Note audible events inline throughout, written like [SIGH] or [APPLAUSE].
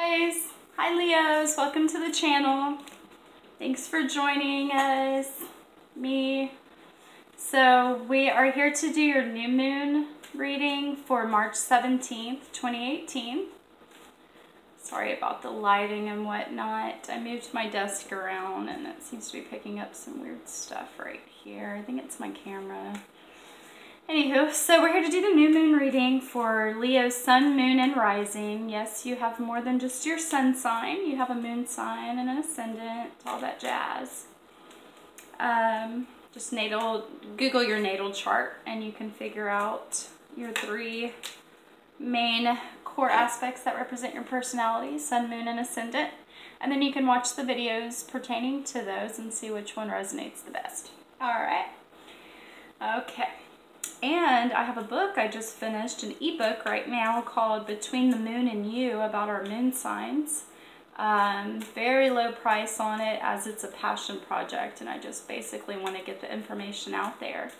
guys. Hi leos. Welcome to the channel. Thanks for joining us. Me. So we are here to do your new moon reading for march 17th 2018 sorry about the lighting and whatnot. I moved my desk around and it seems to be picking up some weird stuff right here. I think it's my camera Anywho, so we're here to do the new moon reading for Leo sun, moon, and rising. Yes, you have more than just your sun sign. You have a moon sign and an ascendant, all that jazz. Um, just natal, Google your natal chart and you can figure out your three main core aspects that represent your personality, sun, moon, and ascendant. And then you can watch the videos pertaining to those and see which one resonates the best. All right. Okay. And I have a book I just finished, an ebook right now called Between the Moon and You about our moon signs. Um, very low price on it as it's a passion project and I just basically want to get the information out there.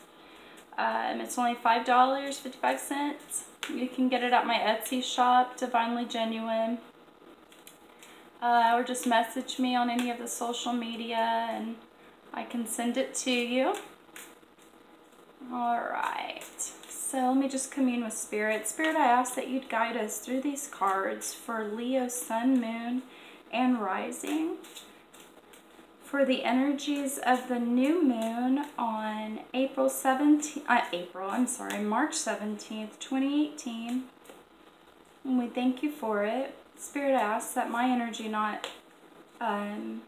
Um, it's only $5.55. You can get it at my Etsy shop, Divinely Genuine. Uh, or just message me on any of the social media and I can send it to you. All right, so let me just commune with Spirit. Spirit, I ask that you'd guide us through these cards for Leo, Sun, Moon, and Rising. For the energies of the new moon on April 17th, uh, April, I'm sorry, March 17th, 2018. And we thank you for it. Spirit, I ask that my energy not um,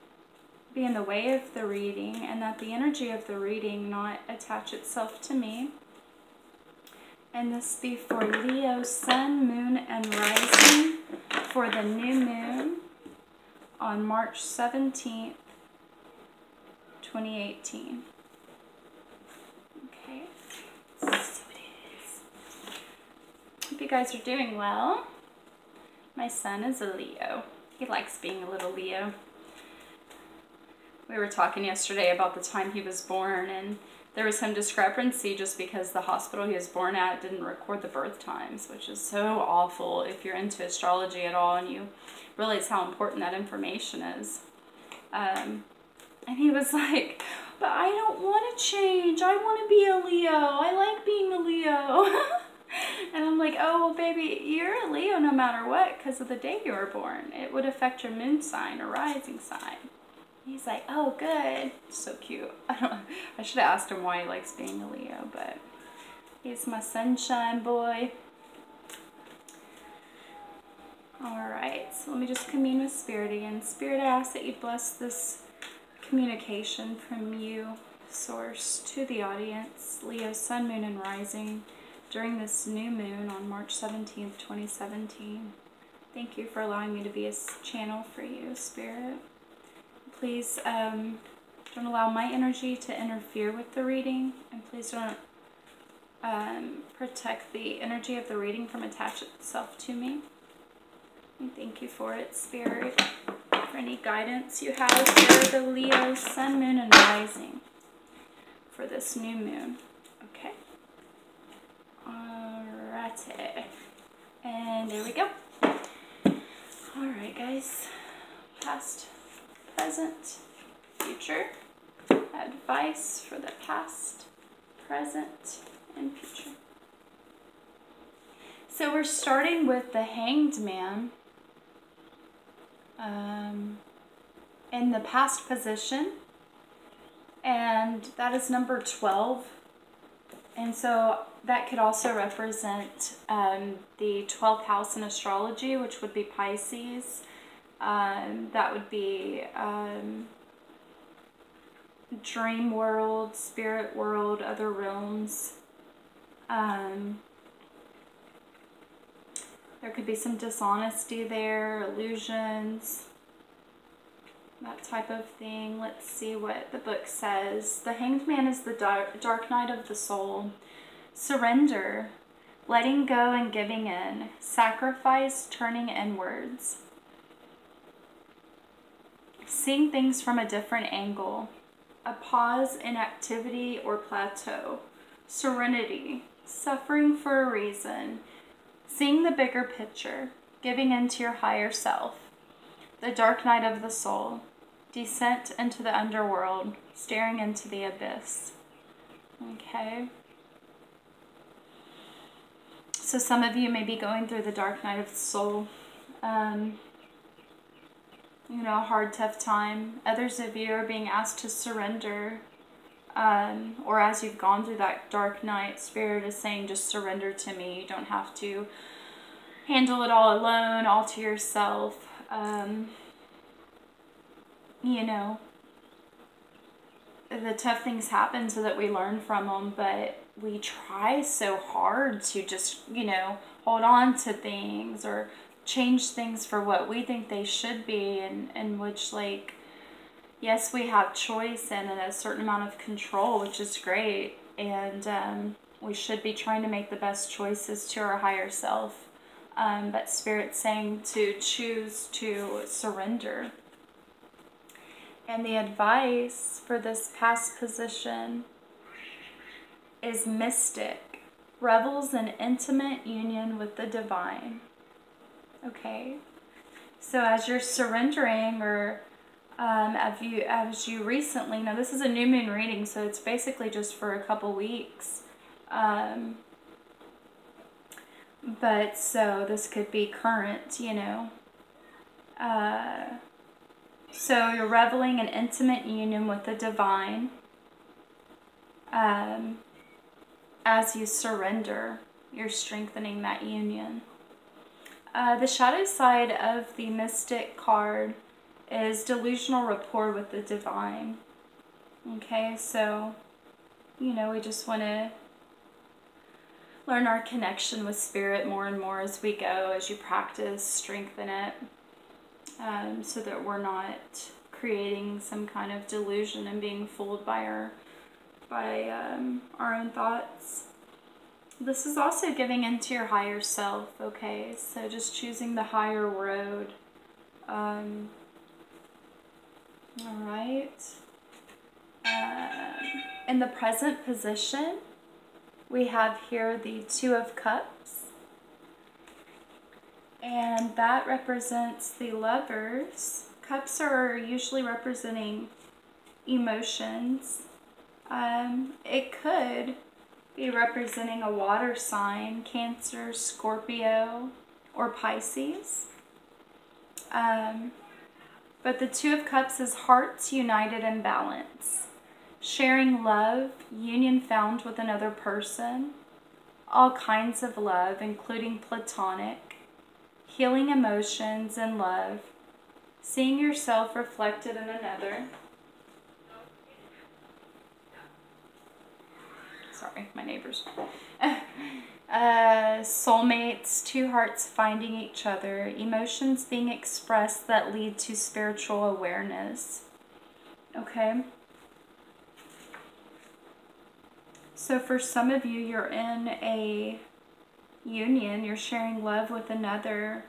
be in the way of the reading and that the energy of the reading not attach itself to me. And this be for Leo, Sun, Moon, and Rising for the new moon on March 17th, 2018. Okay, is. Hope you guys are doing well. My son is a Leo. He likes being a little Leo we were talking yesterday about the time he was born and there was some discrepancy just because the hospital he was born at didn't record the birth times, which is so awful if you're into astrology at all and you realize how important that information is. Um, and he was [LAUGHS] like, but I don't want to change. I want to be a Leo. I like being a Leo. [LAUGHS] and I'm like, oh, well, baby, you're a Leo no matter what because of the day you were born. It would affect your moon sign or rising sign. He's like, oh, good. So cute. [LAUGHS] I don't. I should have asked him why he likes being a Leo, but he's my sunshine boy. All right, so let me just commune with Spirit again. Spirit, I ask that you bless this communication from you, Source, to the audience, Leo, Sun, Moon, and Rising, during this new moon on March 17th, 2017. Thank you for allowing me to be a channel for you, Spirit. Please um, don't allow my energy to interfere with the reading, and please don't um, protect the energy of the reading from attaching itself to me. And thank you for it, Spirit, for any guidance you have for the Leo, Sun, Moon, and Rising for this new moon. Okay? Alrighty. And there we go. Alright, guys. Past present, future. Advice for the past, present, and future. So we're starting with the Hanged Man um, in the past position, and that is number 12. And so that could also represent um, the 12th house in astrology, which would be Pisces. Um, that would be um, dream world, spirit world, other realms. Um, there could be some dishonesty there, illusions, that type of thing. Let's see what the book says. The Hanged Man is the dark, dark night of the soul. Surrender, letting go and giving in, sacrifice, turning inwards seeing things from a different angle, a pause in activity or plateau, serenity, suffering for a reason, seeing the bigger picture, giving into your higher self, the dark night of the soul, descent into the underworld, staring into the abyss. Okay. So some of you may be going through the dark night of the soul. Um, you know, a hard, tough time. Others of you are being asked to surrender. Um, or as you've gone through that dark night, Spirit is saying, just surrender to me. You don't have to handle it all alone, all to yourself. Um, you know, the tough things happen so that we learn from them, but we try so hard to just, you know, hold on to things or change things for what we think they should be and, and which like yes we have choice and a certain amount of control which is great. And um, we should be trying to make the best choices to our higher self. Um, but spirit's saying to choose to surrender. And the advice for this past position is mystic, revels in intimate union with the divine. Okay? So as you're surrendering or um, as, you, as you recently, now this is a new moon reading, so it's basically just for a couple weeks. Um, but so this could be current, you know. Uh, so you're reveling in intimate union with the divine um, as you surrender, you're strengthening that union. Uh, the shadow side of the mystic card is delusional rapport with the divine. Okay, so, you know, we just want to learn our connection with spirit more and more as we go, as you practice, strengthen it um, so that we're not creating some kind of delusion and being fooled by our by um, our own thoughts. This is also giving into your higher self, okay? So just choosing the higher road. Um, all right. Um, in the present position, we have here the Two of Cups. And that represents the lovers. Cups are usually representing emotions. Um, it could be representing a water sign, Cancer, Scorpio, or Pisces. Um, but the Two of Cups is hearts united in balance, sharing love, union found with another person, all kinds of love, including platonic, healing emotions and love, seeing yourself reflected in another. Sorry, my neighbors. [LAUGHS] uh, soulmates, two hearts finding each other, emotions being expressed that lead to spiritual awareness. Okay? So for some of you, you're in a union, you're sharing love with another.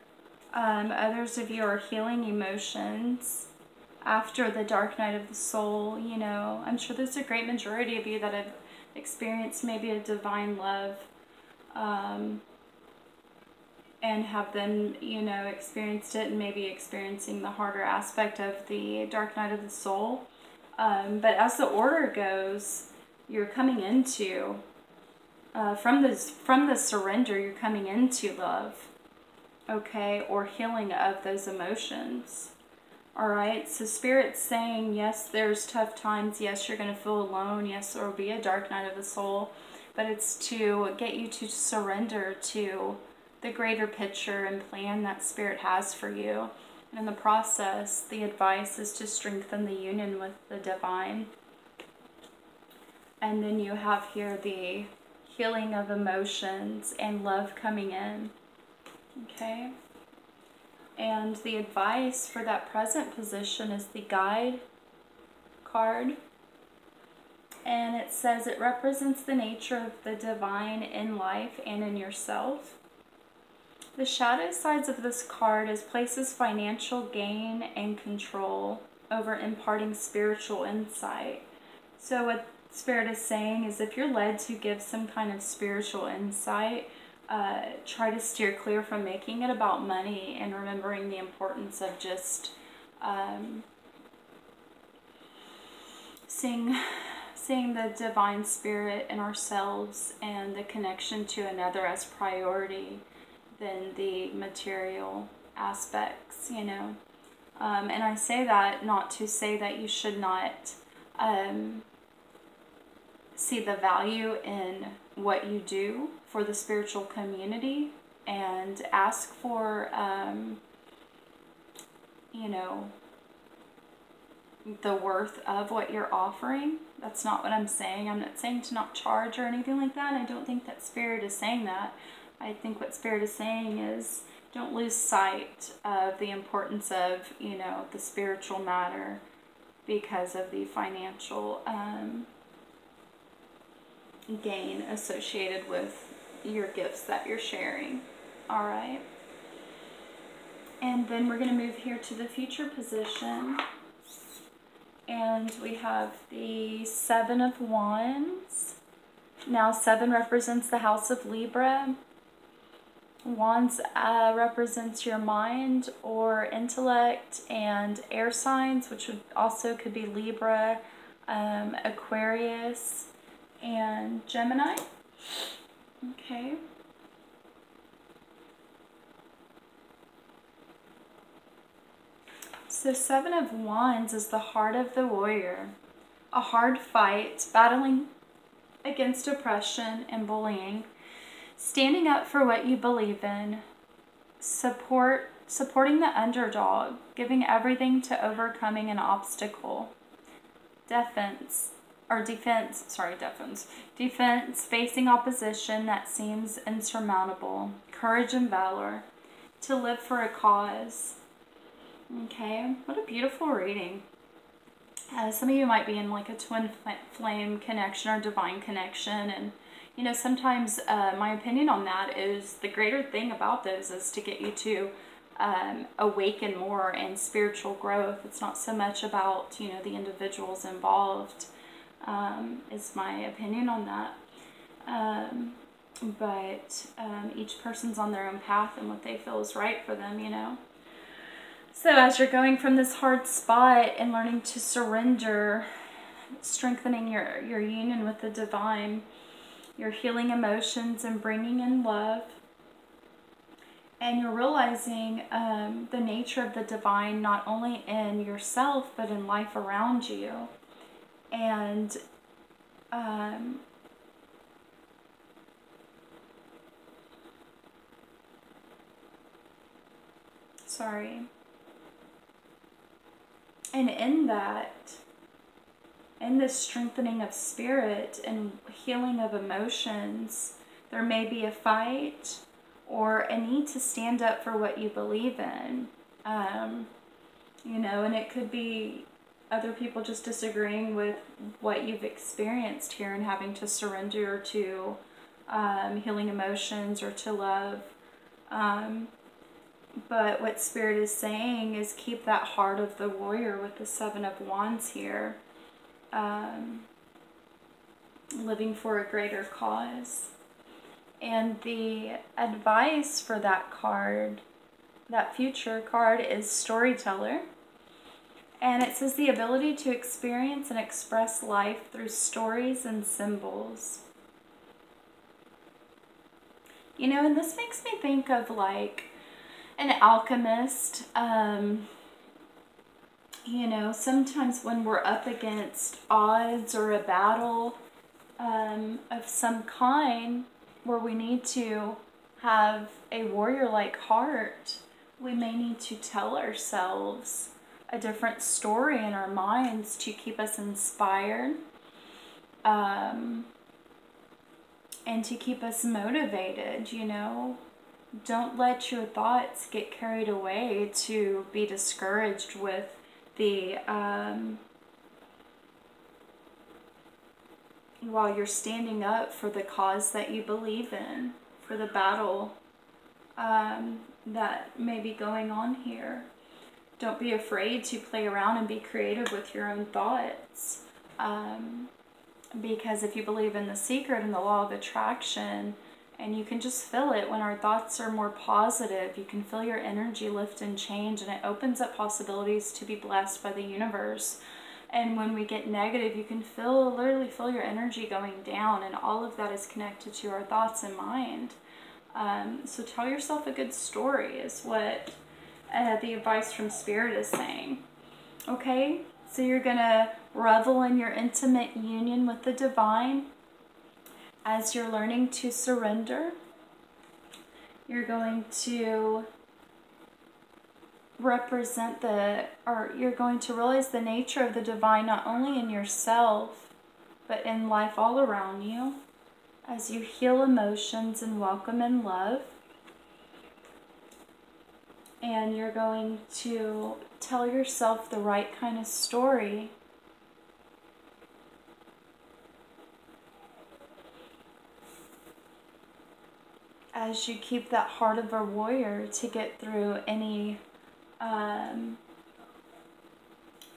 Um, others of you are healing emotions after the dark night of the soul. You know, I'm sure there's a great majority of you that have experienced maybe a divine love um, and have then, you know, experienced it and maybe experiencing the harder aspect of the dark night of the soul. Um, but as the order goes, you're coming into uh, from this from the surrender you're coming into love okay or healing of those emotions all right so spirit's saying yes there's tough times. Yes you're going to feel alone. Yes there will be a dark night of the soul. But it's to get you to surrender to the greater picture and plan that spirit has for you. And in the process the advice is to strengthen the union with the divine. And then you have here the healing of emotions and love coming in. Okay? And the advice for that present position is the guide card. And it says it represents the nature of the divine in life and in yourself. The shadow sides of this card is places financial gain and control over imparting spiritual insight. So what Spirit is saying is if you're led to give some kind of spiritual insight, uh, try to steer clear from making it about money and remembering the importance of just um, seeing seeing the divine spirit in ourselves and the connection to another as priority than the material aspects, you know. Um, and I say that not to say that you should not um, see the value in what you do for the spiritual community and ask for, um, you know, the worth of what you're offering. That's not what I'm saying. I'm not saying to not charge or anything like that. I don't think that Spirit is saying that. I think what Spirit is saying is don't lose sight of the importance of, you know, the spiritual matter because of the financial um, gain associated with your gifts that you're sharing. All right. And then we're going to move here to the future position. And we have the Seven of Wands. Now, seven represents the house of Libra. Wands uh, represents your mind or intellect and air signs, which would also could be Libra, um, Aquarius, and Gemini. Okay. So Seven of Wands is the heart of the warrior. A hard fight, battling against oppression and bullying standing up for what you believe in, support supporting the underdog, giving everything to overcoming an obstacle. Defense or defense, sorry, defense. Defense facing opposition that seems insurmountable. Courage and valor to live for a cause. Okay, what a beautiful reading. Uh, some of you might be in like a twin flame connection or divine connection and you know, sometimes uh, my opinion on that is the greater thing about those is to get you to um, awaken more and spiritual growth. It's not so much about, you know, the individuals involved, um, is my opinion on that. Um, but um, each person's on their own path and what they feel is right for them, you know. So as you're going from this hard spot and learning to surrender, strengthening your, your union with the divine, you're healing emotions and bringing in love. And you're realizing um, the nature of the divine not only in yourself, but in life around you. And um, sorry. And in that, in this strengthening of spirit and healing of emotions, there may be a fight or a need to stand up for what you believe in. Um, you know, and it could be other people just disagreeing with what you've experienced here and having to surrender to um, healing emotions or to love. Um, but what Spirit is saying is keep that heart of the warrior with the Seven of Wands here um, living for a greater cause. And the advice for that card, that future card, is storyteller. And it says the ability to experience and express life through stories and symbols. You know, and this makes me think of like an alchemist. Um, you know, sometimes when we're up against odds or a battle um, of some kind where we need to have a warrior-like heart, we may need to tell ourselves a different story in our minds to keep us inspired um, and to keep us motivated, you know. Don't let your thoughts get carried away to be discouraged with the um, while you're standing up for the cause that you believe in, for the battle um, that may be going on here. Don't be afraid to play around and be creative with your own thoughts. Um, because if you believe in the secret and the law of attraction And you can just feel it when our thoughts are more positive. You can feel your energy lift and change, and it opens up possibilities to be blessed by the universe. And when we get negative, you can feel literally feel your energy going down, and all of that is connected to our thoughts and mind. Um, so tell yourself a good story, is what uh, the advice from Spirit is saying. Okay, so you're gonna revel in your intimate union with the divine as you're learning to surrender, you're going to represent the, or you're going to realize the nature of the divine not only in yourself, but in life all around you as you heal emotions and welcome and love. And you're going to tell yourself the right kind of story as you keep that heart of a warrior to get through any um,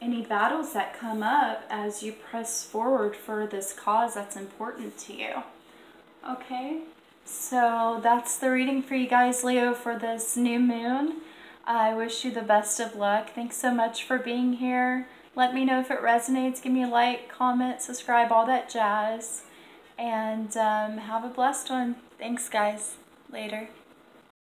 any battles that come up as you press forward for this cause that's important to you. Okay, so that's the reading for you guys, Leo, for this new moon. I wish you the best of luck. Thanks so much for being here. Let me know if it resonates. Give me a like, comment, subscribe, all that jazz. And um, have a blessed one. Thanks, guys. Later.